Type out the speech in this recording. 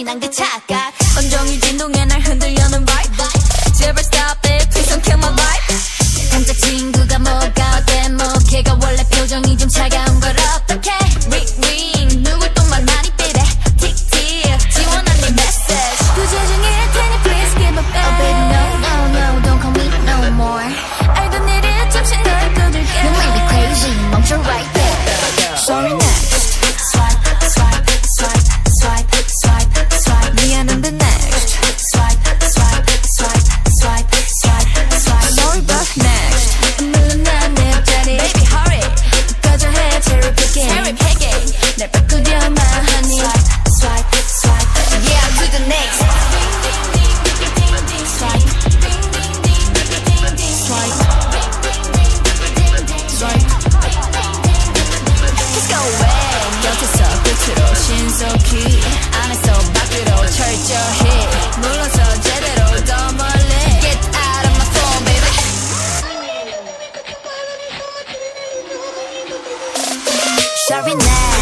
진한 그 착각 감정이 진동해 날 흔들려는 vibe 제발 stop it please don't kill my vibe 당장 친구가 뭐가 어때 뭐 걔가 원래 표정이 좀 차가운 걸 어떡해 ring ring 누굴 또말 많이 빼래 tick tick 지원 언니 message 구제 중일 테니 please give a back oh baby no no no don't call me no more 알던 일을 잠시 널 거둘게 You make me crazy 멈춰 right there sorry 속히 안에서 밖으로 철저히 제대로 더 멀리 Get out of my phone baby. Sorry now